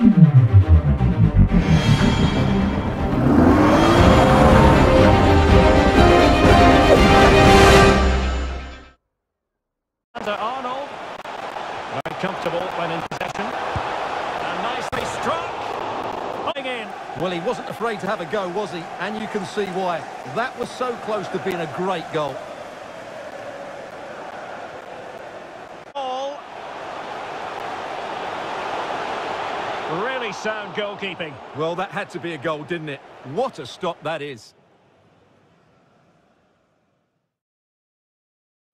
Under Arnold. Very comfortable when in possession. And nicely struck. Playing in. Well, he wasn't afraid to have a go, was he? And you can see why. That was so close to being a great goal. Ball. Really sound goalkeeping. Well, that had to be a goal, didn't it? What a stop that is.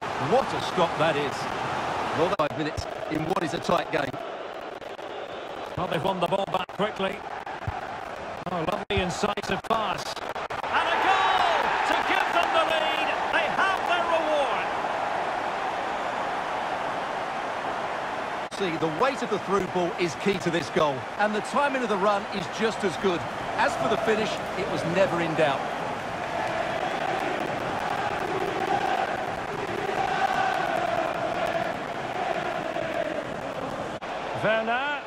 What a stop that is. Well, five minutes in what is a tight game. Well, they've won the ball back quickly. Oh, lovely incisive pass. And a goal to give them the lead. They have their reward. See, the weight of the through ball is key to this goal. And the timing of the run is just as good. As for the finish, it was never in doubt. Werner.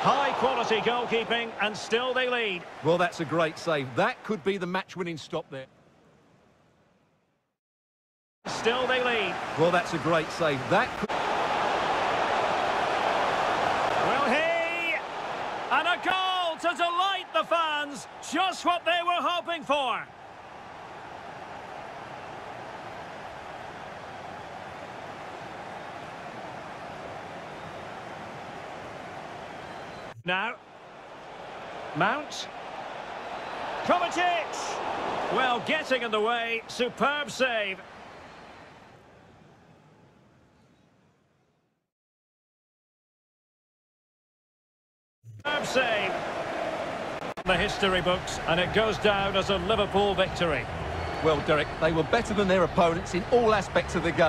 High quality goalkeeping and still they lead. Well, that's a great save. That could be the match-winning stop there. Still they lead. Well, that's a great save. That. Will he? And a goal to delight the fans. Just what they were hoping for. Now. Mount. Kovacic! Well, getting in the way. Superb save. Save. The history books, and it goes down as a Liverpool victory. Well, Derek, they were better than their opponents in all aspects of the game.